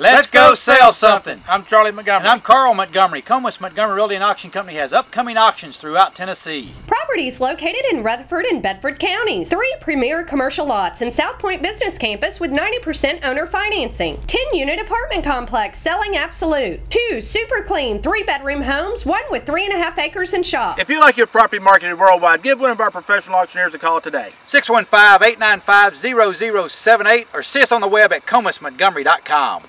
Let's go sell something. I'm Charlie Montgomery. And I'm Carl Montgomery. Comas Montgomery Realty and Auction Company has upcoming auctions throughout Tennessee. Properties located in Rutherford and Bedford counties. Three premier commercial lots in Southpointe Business Campus with 90% owner financing. 10 unit apartment complex selling absolute. Two super clean three bedroom homes, one with three and a half acres and shop. If you like your property marketed worldwide, give one of our professional auctioneers a call today. 615 895 0078 or see us on the web at comasmontgomery.com.